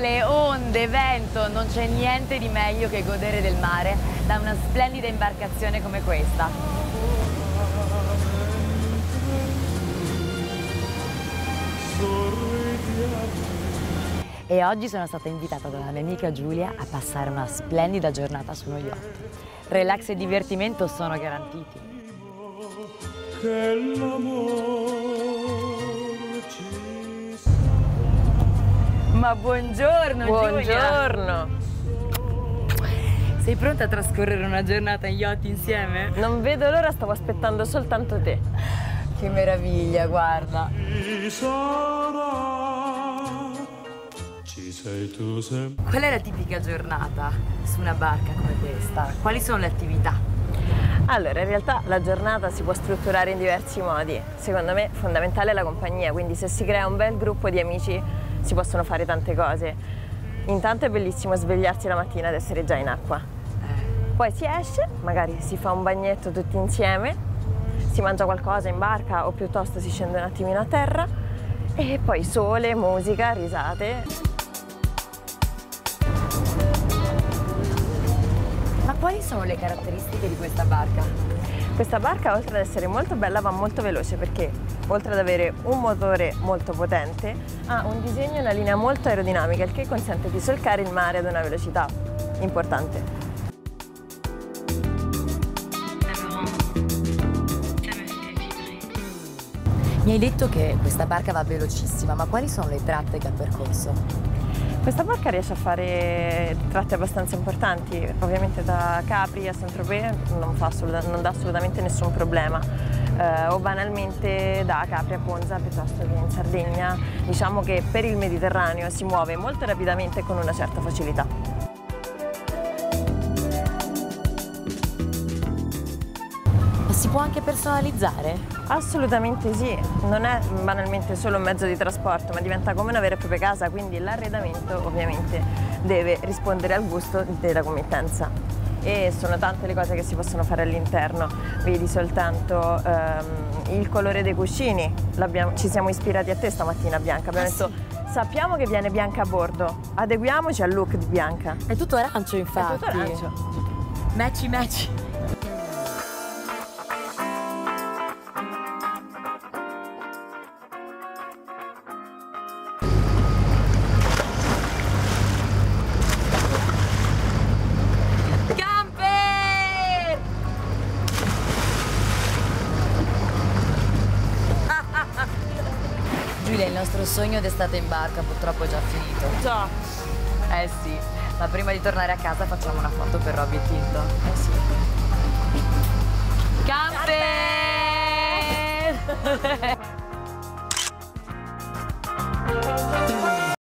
sole, onde, vento, non c'è niente di meglio che godere del mare da una splendida imbarcazione come questa. E oggi sono stata invitata dalla mia amica Giulia a passare una splendida giornata su uno yacht. Relax e divertimento sono garantiti. Ma buongiorno, Buongiorno. Sei pronta a trascorrere una giornata in yacht insieme? Non vedo l'ora, stavo aspettando soltanto te. Che meraviglia, guarda. Qual è la tipica giornata su una barca come questa? Quali sono le attività? Allora, in realtà la giornata si può strutturare in diversi modi. Secondo me fondamentale è la compagnia, quindi se si crea un bel gruppo di amici si possono fare tante cose. Intanto è bellissimo svegliarsi la mattina ed essere già in acqua. Eh. Poi si esce, magari si fa un bagnetto tutti insieme, si mangia qualcosa in barca o piuttosto si scende un attimino a terra e poi sole, musica, risate. Ma quali sono le caratteristiche di questa barca? Questa barca oltre ad essere molto bella va molto veloce perché oltre ad avere un motore molto potente ha un disegno e una linea molto aerodinamica il che consente di solcare il mare ad una velocità importante. Mi hai detto che questa barca va velocissima, ma quali sono le tratte che ha percorso? Questa barca riesce a fare tratte abbastanza importanti, ovviamente da Capri a Saint-Tropez non, non, dà assolutamente nessun problema, eh, o banalmente da Capri a Ponza piuttosto che in Sardegna, diciamo che per il Mediterraneo si muove molto rapidamente con una certa facilità. Si può anche personalizzare? Assolutamente sì, non è banalmente solo un mezzo di trasporto, ma diventa come una vera e propria casa, quindi l'arredamento ovviamente deve rispondere al gusto della committenza e sono tante le cose che si possono fare all'interno, vedi soltanto ehm, il colore dei cuscini, ci siamo ispirati a te stamattina Bianca, abbiamo ah, detto sì. sappiamo che viene Bianca a bordo, adeguiamoci al look di Bianca. È tutto arancio infatti. È tutto arancio. Matchy matchy. Nostro sogno d'estate in barca purtroppo è già finito. Già. Eh sì, ma prima di tornare a casa facciamo una foto per Robby e Tinto. Eh sì. Camper!